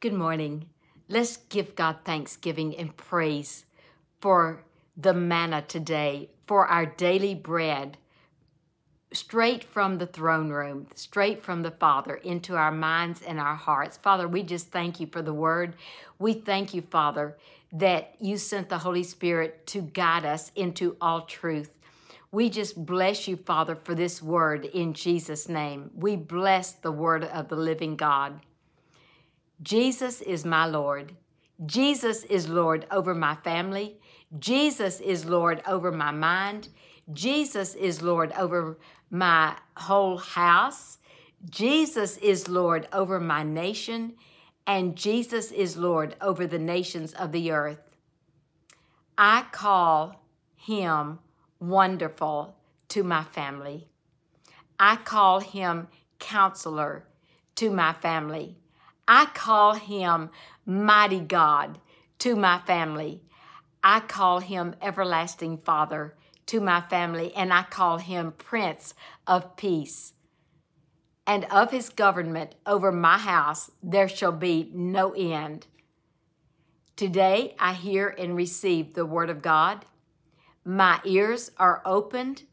Good morning. Let's give God thanksgiving and praise for the manna today, for our daily bread, straight from the throne room, straight from the Father into our minds and our hearts. Father, we just thank you for the word. We thank you, Father, that you sent the Holy Spirit to guide us into all truth. We just bless you, Father, for this word in Jesus' name. We bless the word of the living God. Jesus is my Lord. Jesus is Lord over my family. Jesus is Lord over my mind. Jesus is Lord over my whole house. Jesus is Lord over my nation. And Jesus is Lord over the nations of the earth. I call him wonderful to my family. I call him counselor to my family. I call him mighty God to my family. I call him everlasting Father to my family, and I call him Prince of Peace. And of his government over my house there shall be no end. Today I hear and receive the word of God. My ears are opened,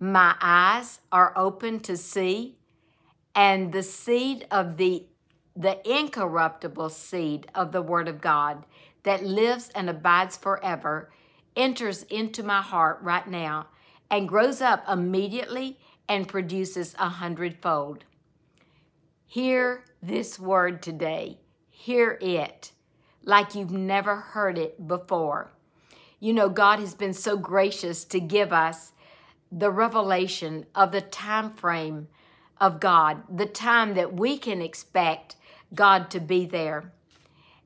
my eyes are open to see, and the seed of the the incorruptible seed of the word of God that lives and abides forever enters into my heart right now and grows up immediately and produces a hundredfold. Hear this word today. Hear it like you've never heard it before. You know, God has been so gracious to give us the revelation of the time frame of God, the time that we can expect God to be there.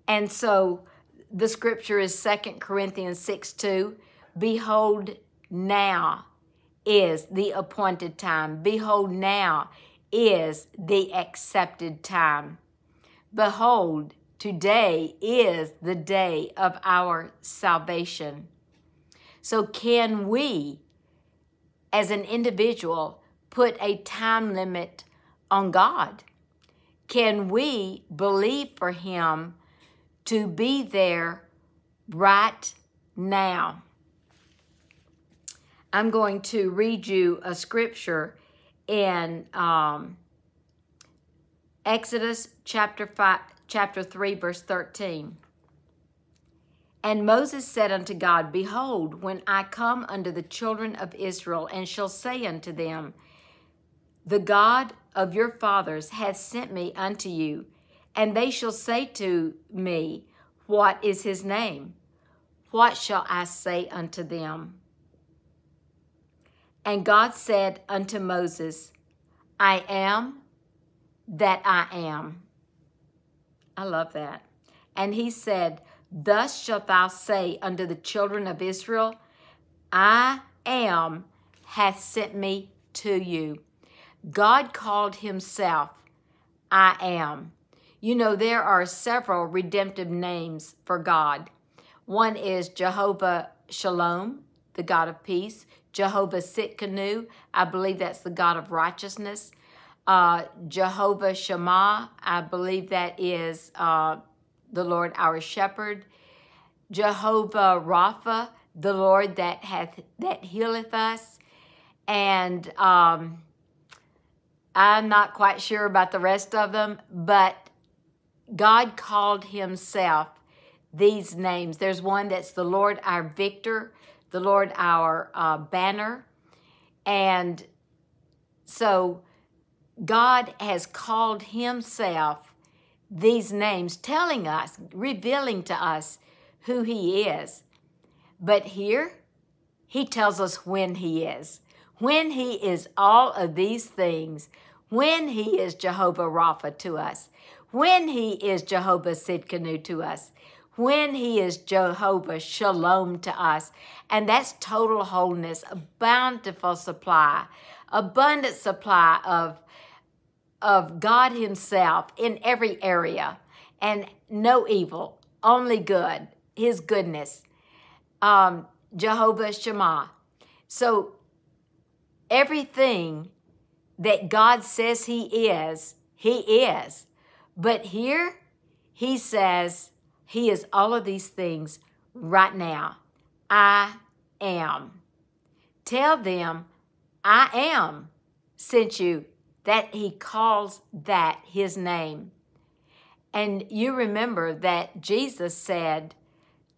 And so the scripture is Second Corinthians 6 2. Behold, now is the appointed time. Behold, now is the accepted time. Behold, today is the day of our salvation. So, can we, as an individual, put a time limit on God? Can we believe for Him to be there right now? I'm going to read you a scripture in um, Exodus chapter 5, chapter 3, verse 13. And Moses said unto God, Behold, when I come unto the children of Israel, and shall say unto them, The God of your fathers hath sent me unto you, and they shall say to me, What is his name? What shall I say unto them? And God said unto Moses, I am that I am. I love that. And he said, Thus shalt thou say unto the children of Israel, I am hath sent me to you. God called himself I am. You know, there are several redemptive names for God. One is Jehovah Shalom, the God of peace. Jehovah Tsidkenu, I believe that's the God of righteousness. Uh, Jehovah Shema, I believe that is uh, the Lord our shepherd. Jehovah Rapha, the Lord that hath that healeth us. And um, I'm not quite sure about the rest of them, but God called himself these names. There's one that's the Lord our victor, the Lord our uh, banner. And so God has called himself these names, telling us, revealing to us who he is. But here, he tells us when he is. When he is all of these things, when he is Jehovah Rapha to us, when he is Jehovah Tsidkenu to us, when he is Jehovah Shalom to us. And that's total wholeness, a bountiful supply, abundant supply of, of God himself in every area and no evil, only good, his goodness. Um, Jehovah Shema. So everything that God says he is, he is. But here, He says he is all of these things right now. I am. Tell them I am sent you that he calls that his name. And you remember that Jesus said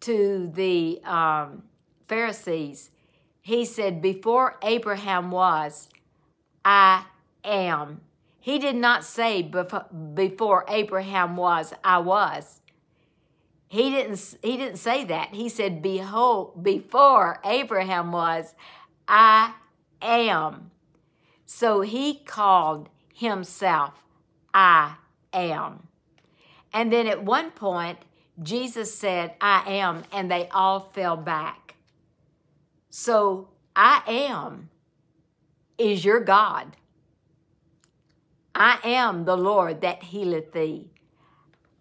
to the um, Pharisees, he said, Before Abraham was, I am. He did not say before Abraham was, I was. He didn't, he didn't say that. He said, Behold, before Abraham was, I am. So he called himself, I am. And then at one point, Jesus said, I am, and they all fell back. So I am is your God. I am the Lord that healeth thee.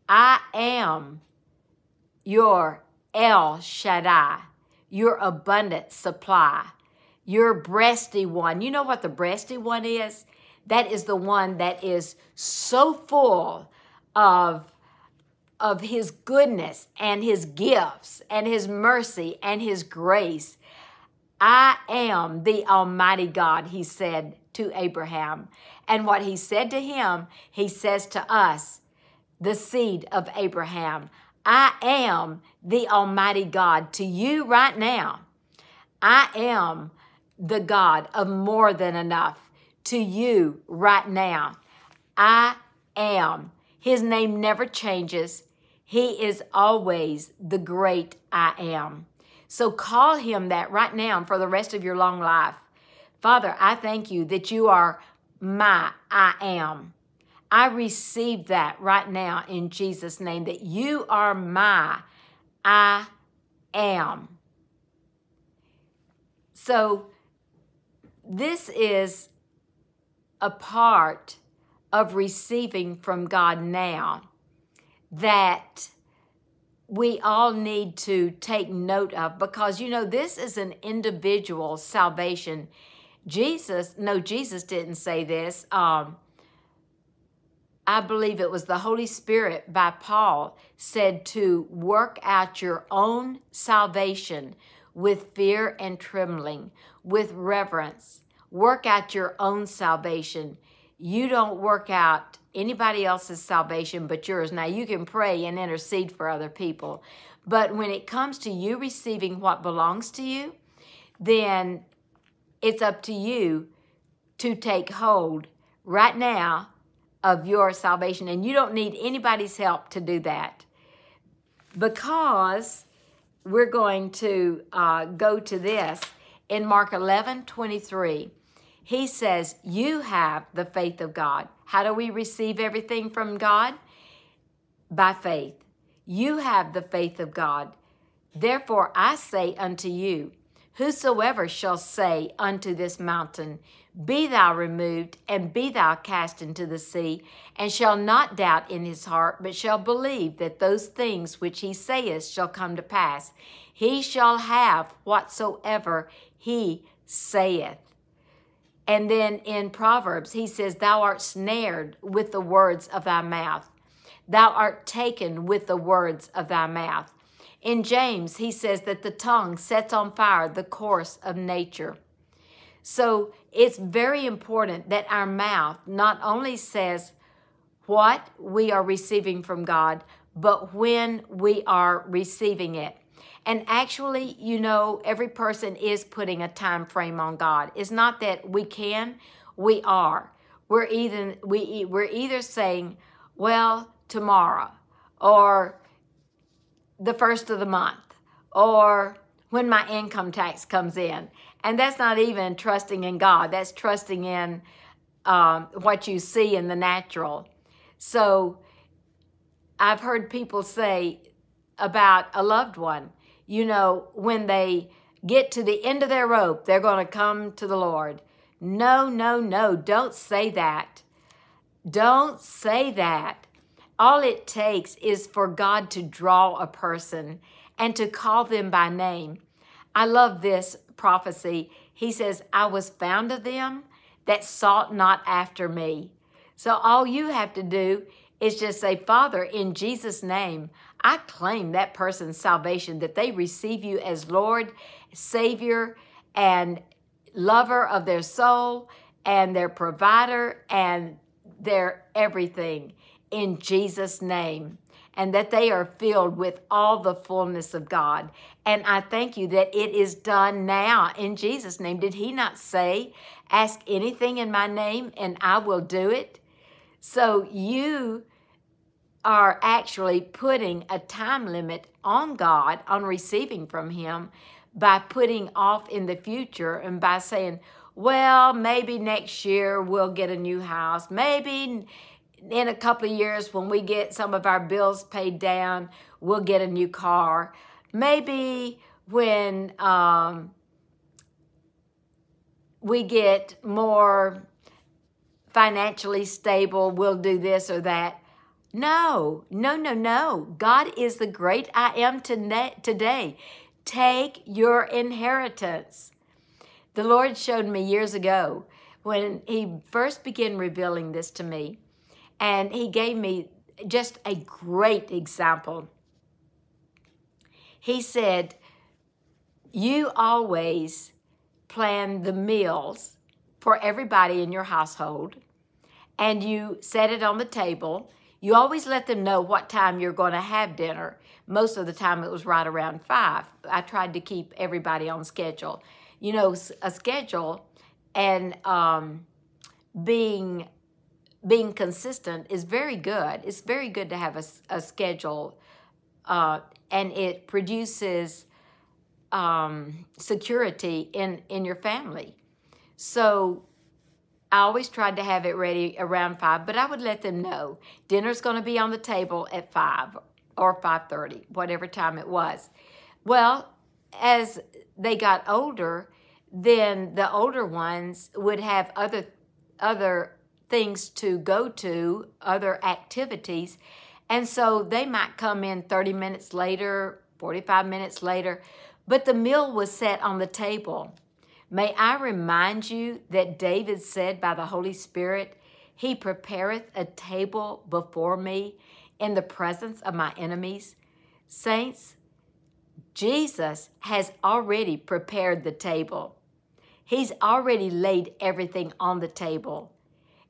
I am your El Shaddai, your abundant supply, your breasty one. You know what the breasty one is? That is the one that is so full of of his goodness and his gifts and his mercy and his grace. I am the Almighty God, he said to Abraham. And what he said to him, he says to us, the seed of Abraham. I am the Almighty God to you right now. I am the God of more than enough to you right now. I am. His name never changes. He is always the great I am. So call him that right now for the rest of your long life. Father, I thank you that you are my I am. I receive that right now in Jesus' name, that you are my I am. So, this is a part of receiving from God now that we all need to take note of because you know this is an individual salvation. Jesus no jesus didn't say this. Um, i believe it was the holy spirit by paul said to work out your own salvation with fear and trembling with reverence. Work out your own salvation. You don't work out anybody else's salvation but yours. Now, you can pray and intercede for other people, but when it comes to you receiving what belongs to you, then it's up to you to take hold right now of your salvation. And you don't need anybody's help to do that because we're going to uh, go to this in Mark 11 23. He says, You have the faith of God. How do we receive everything from God? By faith. You have the faith of God. Therefore I say unto you, Whosoever shall say unto this mountain, Be thou removed, and be thou cast into the sea, and shall not doubt in his heart, but shall believe that those things which he saith shall come to pass, he shall have whatsoever he saith. And then in Proverbs, he says, Thou art snared with the words of thy mouth. Thou art taken with the words of thy mouth. In James, he says that the tongue sets on fire the course of nature. So it's very important that our mouth not only says what we are receiving from God, but when we are receiving it. And actually, you know, every person is putting a time frame on God. It's not that we can, we are. We're either we we're either saying, well, tomorrow or the first of the month or when my income tax comes in. And that's not even trusting in God. That's trusting in um, what you see in the natural. So I've heard people say about a loved one, you know, when they get to the end of their rope, they're going to come to the Lord. No, no, no, don't say that. Don't say that. All it takes is for God to draw a person and to call them by name. I love this prophecy. He says, I was found of them that sought not after me. So all you have to do is just say, Father, in Jesus' name, I claim that person's salvation, that they receive you as Lord, Savior, and lover of their soul, and their provider, and their everything in Jesus' name. And that they are filled with all the fullness of God. And I thank you that it is done now in Jesus' name. Did he not say, Ask anything in my name and I will do it? So you are actually putting a time limit on God, on receiving from Him, by putting off in the future and by saying, well, maybe next year we'll get a new house. Maybe in a couple of years when we get some of our bills paid down, we'll get a new car. Maybe when um, we get more financially stable, we'll do this or that. No, no, no, no. God is the great I am today. Take your inheritance. The Lord showed me years ago when He first began revealing this to me, and He gave me just a great example. He said, You always plan the meals for everybody in your household, and you set it on the table you always let them know what time you're going to have dinner. Most of the time it was right around 5. I tried to keep everybody on schedule. You know, a schedule and um, being being consistent is very good. It's very good to have a, a schedule uh, and it produces um, security in, in your family. So I always tried to have it ready around 5, but I would let them know dinner's going to be on the table at 5 or 5.30, whatever time it was. Well, as they got older, then the older ones would have other other things to go to, other activities, and so they might come in 30 minutes later, 45 minutes later, but the meal was set on the table. May I remind you that David said by the Holy Spirit, He prepareth a table before me in the presence of my enemies. Saints, Jesus has already prepared the table. He's already laid everything on the table.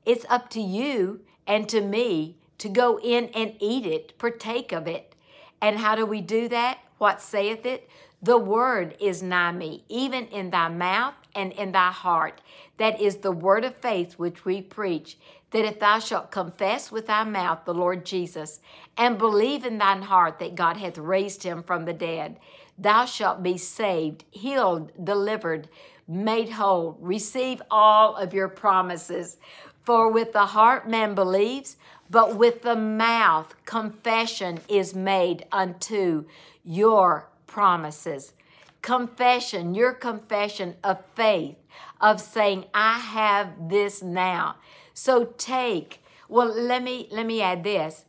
It's up to you and to me to go in and eat it, partake of it. And how do we do that? What saith it? The word is nigh me, even in thy mouth and in thy heart. That is the word of faith which we preach, that if thou shalt confess with thy mouth the Lord Jesus, and believe in thine heart that God hath raised him from the dead, thou shalt be saved, healed, delivered, made whole. Receive all of your promises. For with the heart man believes, but with the mouth confession is made unto your promises. Confession, your confession of faith, of saying, I have this now. So take, well, let me let me add this.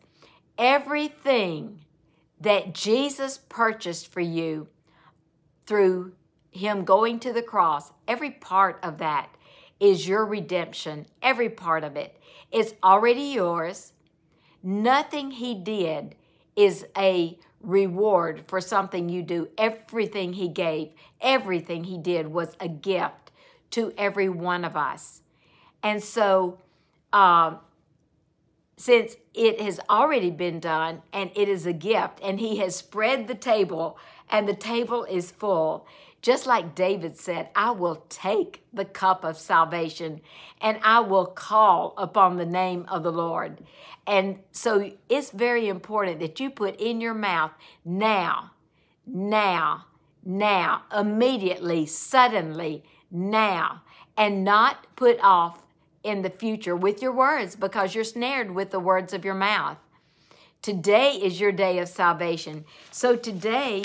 Everything that Jesus purchased for you through him going to the cross, every part of that is your redemption. Every part of it is already yours. Nothing he did is a reward for something you do. Everything he gave, everything he did was a gift to every one of us. And so, um, since it has already been done and it is a gift, and he has spread the table, and the table is full, just like David said, I will take the cup of salvation and I will call upon the name of the Lord. And so it's very important that you put in your mouth now, now, now, immediately, suddenly, now, and not put off in the future with your words because you're snared with the words of your mouth. Today is your day of salvation. So today,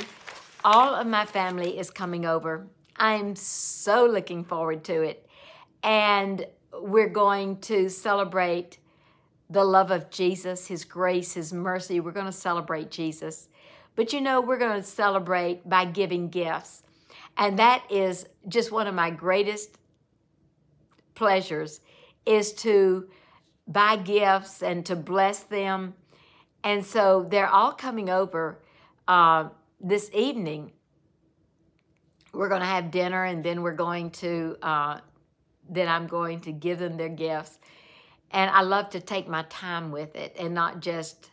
all of my family is coming over. I'm so looking forward to it. And we're going to celebrate the love of Jesus, His grace, His mercy. We're going to celebrate Jesus. But you know, we're going to celebrate by giving gifts. And that is just one of my greatest pleasures is to buy gifts and to bless them. And so they're all coming over uh, this evening. We're going to have dinner and then we're going to, uh, then I'm going to give them their gifts. And I love to take my time with it and not just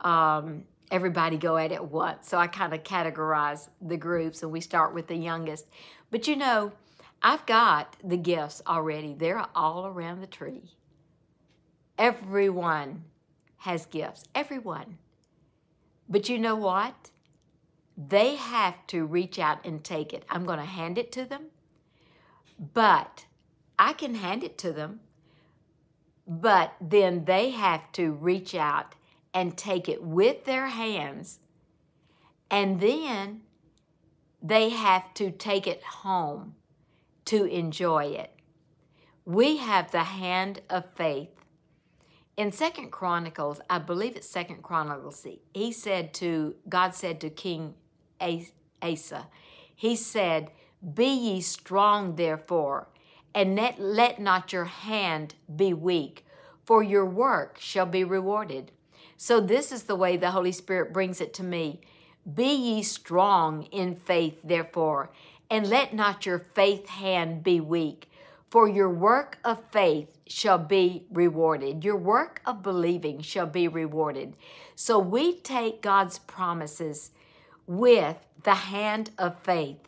um, everybody go at it once. So I kind of categorize the groups and we start with the youngest. But you know, I've got the gifts already. They're all around the tree. Everyone has gifts. Everyone. But you know what? They have to reach out and take it. I'm going to hand it to them, but I can hand it to them, but then they have to reach out and take it with their hands, and then they have to take it home to enjoy it. We have the hand of faith. In Second Chronicles, I believe it's Second Chronicles, he said to, God said to King Asa, he said, Be ye strong therefore, and let, let not your hand be weak, for your work shall be rewarded. So this is the way the Holy Spirit brings it to me. Be ye strong in faith, therefore, and let not your faith hand be weak, for your work of faith shall be rewarded. Your work of believing shall be rewarded. So we take God's promises with the hand of faith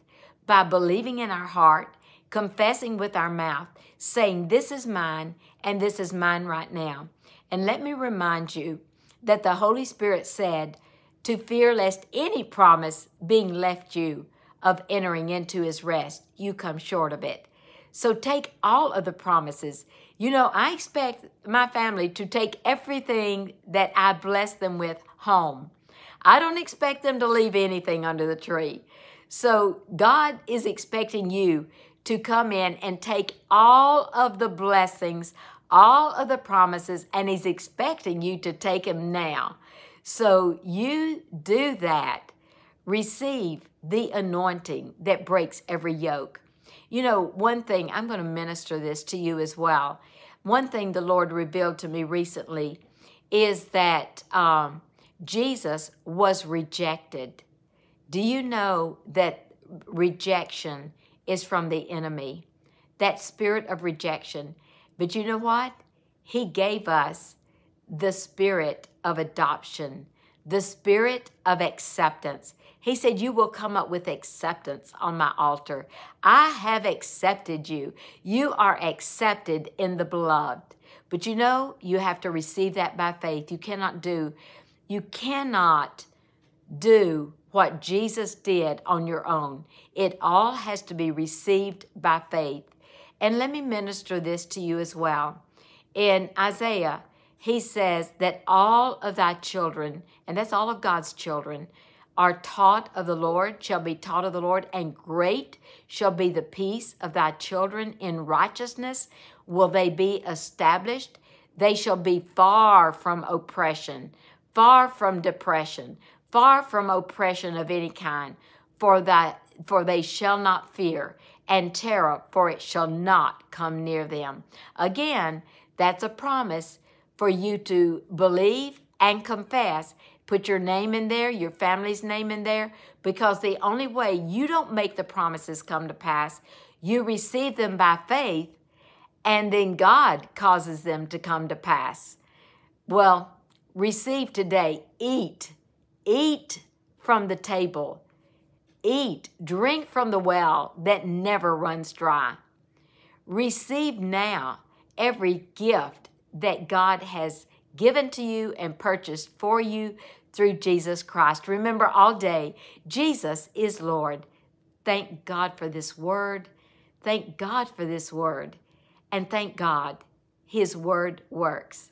by believing in our heart, confessing with our mouth, saying, This is mine and this is mine right now. And let me remind you that the Holy Spirit said, To fear lest any promise being left you of entering into his rest, you come short of it. So take all of the promises. You know, I expect my family to take everything that I bless them with home. I don't expect them to leave anything under the tree. So God is expecting you to come in and take all of the blessings, all of the promises, and He's expecting you to take them now. So you do that. Receive the anointing that breaks every yoke. You know, one thing, I'm going to minister this to you as well. One thing the Lord revealed to me recently is that um, Jesus was rejected. Do you know that rejection is from the enemy? That spirit of rejection. But you know what? He gave us the spirit of adoption, the spirit of acceptance. He said, You will come up with acceptance on my altar. I have accepted you. You are accepted in the beloved. But you know, you have to receive that by faith. You cannot do, you cannot do what Jesus did on your own. It all has to be received by faith. And let me minister this to you as well. In Isaiah, he says that all of thy children, and that's all of God's children, are taught of the Lord, shall be taught of the Lord, and great shall be the peace of thy children in righteousness. Will they be established? They shall be far from oppression, far from depression, far from oppression of any kind, for that for they shall not fear, and terror, for it shall not come near them. Again, that's a promise for you to believe and confess Put your name in there, your family's name in there, because the only way you don't make the promises come to pass, you receive them by faith, and then God causes them to come to pass. Well, receive today, eat, eat from the table, eat, drink from the well that never runs dry. Receive now every gift that God has given to you and purchased for you through Jesus Christ. Remember all day, Jesus is Lord. Thank God for this word. Thank God for this word. And thank God, His word works.